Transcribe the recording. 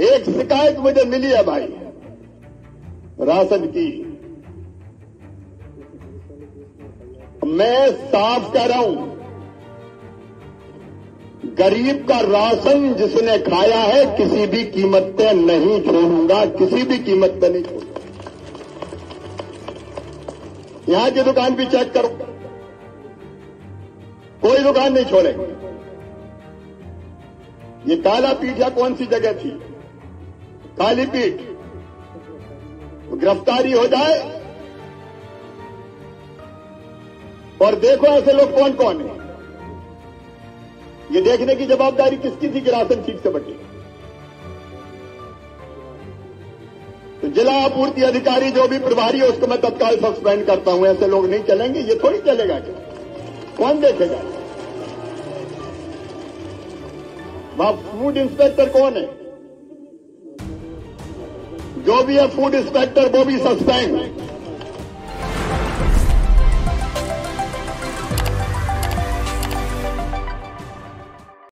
एक शिकायत मुझे मिली है भाई। राशन की। मैं साफ़ कह रहा हूँ, गरीब का राशन जिसने खाया है, किसी भी कीमत पे नहीं छोड़ूँगा, किसी भी कीमत पे नहीं छोड़ूँगा। यहाँ की दुकान भी चेक करो। कोई दुकान नहीं छोड़ेगी। ये काला पीठा कौन सी जगह थी? काली पीठ तो गिरफ्तारी हो जाए। और देखो ऐसे लोग कौन कौन है। ये देखने की जवाबदारी किसकी थी कि राशन ठीक से बटी। तो जिला आपूर्ति अधिकारी जो भी प्रभारी है, उसको मैं तत्काल सस्पेंड करता हूँ। ऐसे लोग नहीं चलेंगे, ये थोड़ी चलेगा क्या? कौन देखेगा? वहाँ फ़ूड इंस्पेक्टर कौन है? जो भी है फ़ूड इंस्पेक्टर वो भी सस्पेंड